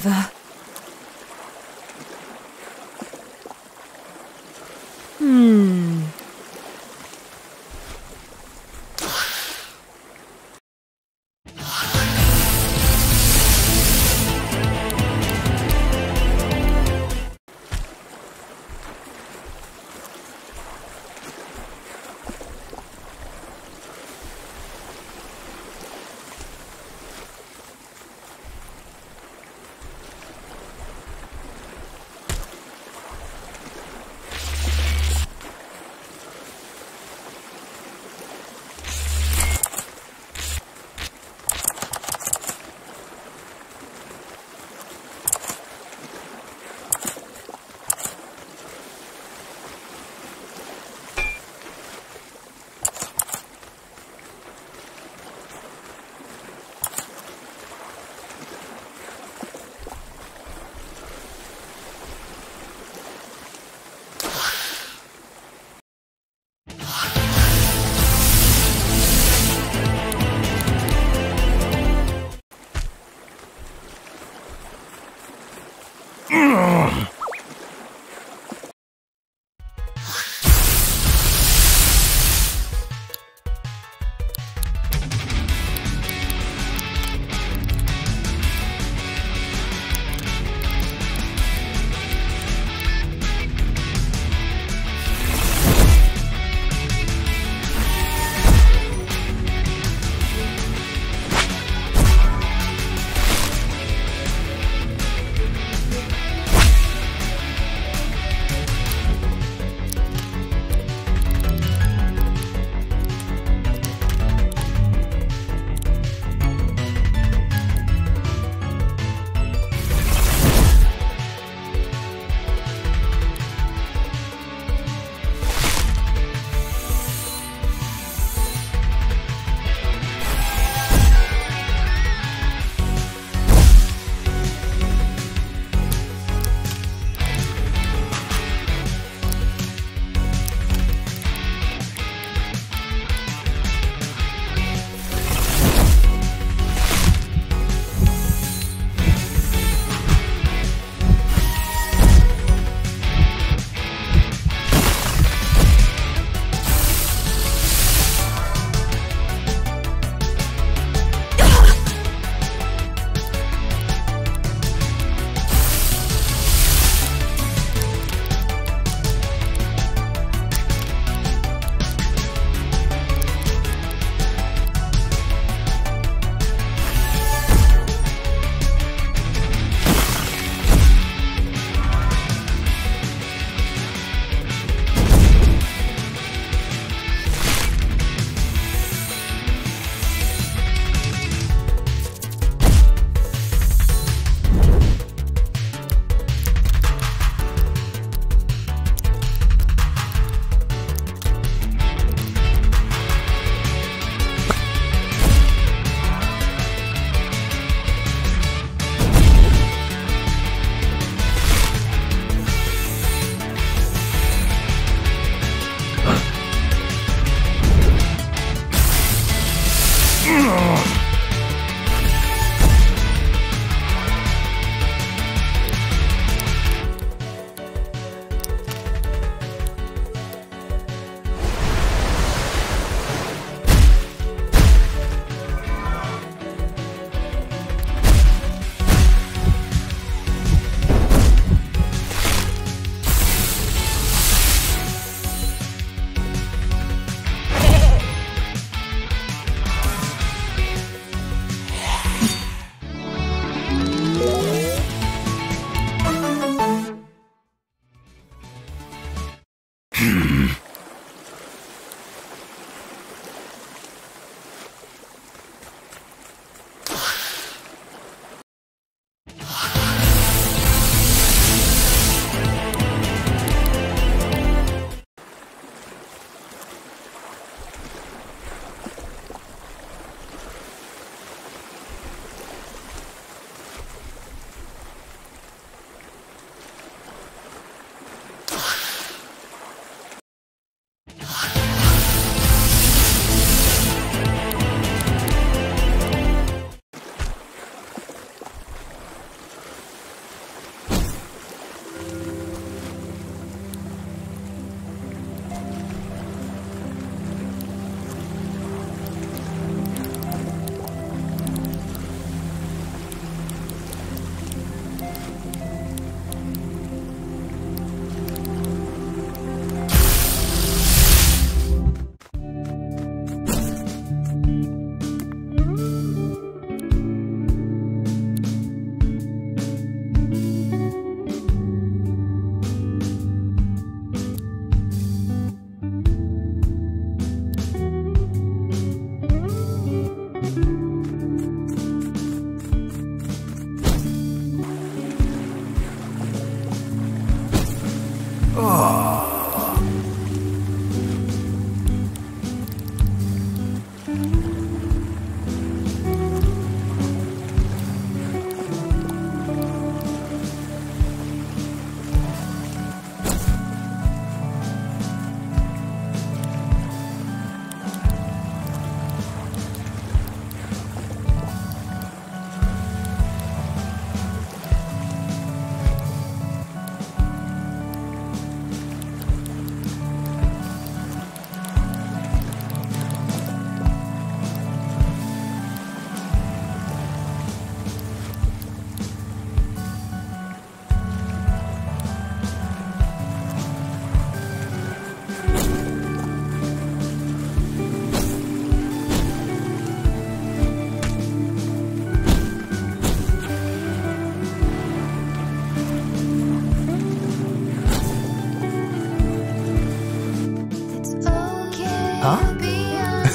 brother.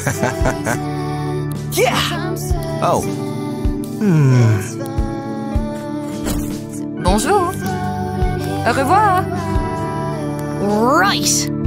yeah! Oh. Hmm. Bonjour. Au revoir. Right.